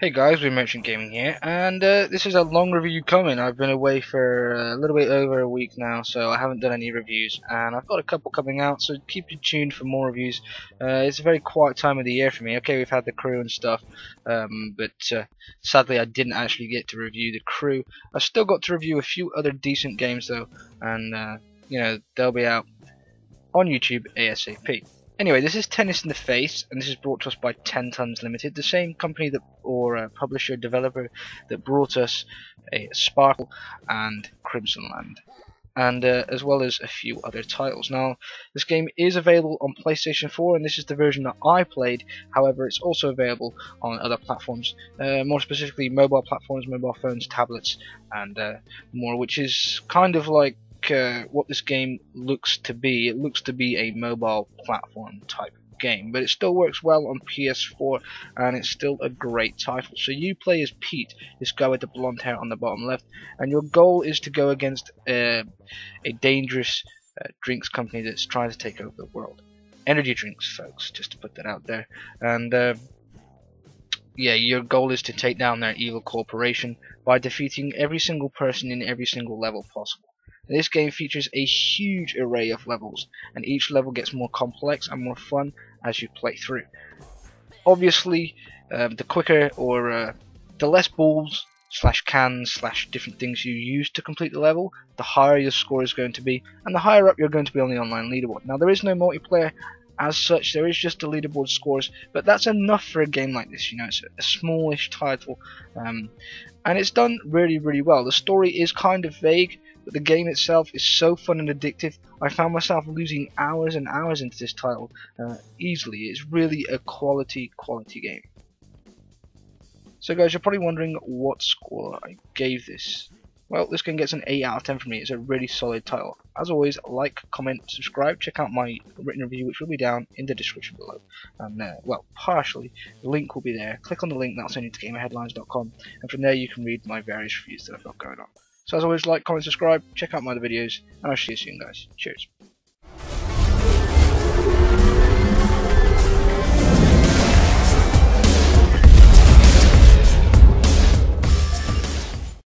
Hey guys, Winged Merchant Gaming here, and uh, this is a long review coming. I've been away for a little bit over a week now, so I haven't done any reviews, and I've got a couple coming out, so keep you tuned for more reviews. Uh, it's a very quiet time of the year for me. Okay, we've had the crew and stuff, um, but uh, sadly I didn't actually get to review the crew. I've still got to review a few other decent games though, and uh, you know they'll be out on YouTube ASAP. Anyway, this is Tennis in the Face, and this is brought to us by 10 Tons Limited, the same company that, or uh, publisher, developer that brought us a Sparkle and Crimsonland, and uh, as well as a few other titles. Now, this game is available on PlayStation 4, and this is the version that I played. However, it's also available on other platforms, uh, more specifically mobile platforms, mobile phones, tablets, and uh, more, which is kind of like uh, what this game looks to be. It looks to be a mobile platform type game, but it still works well on PS4 and it's still a great title. So you play as Pete, this guy with the blonde hair on the bottom left, and your goal is to go against uh, a dangerous uh, drinks company that's trying to take over the world. Energy drinks, folks, just to put that out there. And uh, yeah, your goal is to take down their evil corporation by defeating every single person in every single level possible. This game features a huge array of levels, and each level gets more complex and more fun as you play through. Obviously, um, the quicker or uh, the less balls slash cans slash different things you use to complete the level, the higher your score is going to be, and the higher up you're going to be on the online leaderboard. Now there is no multiplayer as such, there is just the leaderboard scores, but that's enough for a game like this. You know, it's a smallish title, um, and it's done really, really well. The story is kind of vague, but the game itself is so fun and addictive. I found myself losing hours and hours into this title uh, easily. It's really a quality, quality game. So guys, you're probably wondering what score I gave this. Well, this game gets an 8 out of 10 for me. It's a really solid title. As always, like, comment, subscribe, check out my written review, which will be down in the description below. And, uh, well, partially, the link will be there. Click on the link, that'll send you to gamerheadlines.com, and from there you can read my various reviews that I've got going on. So as always, like, comment, subscribe, check out my other videos, and I'll see you soon guys. Cheers.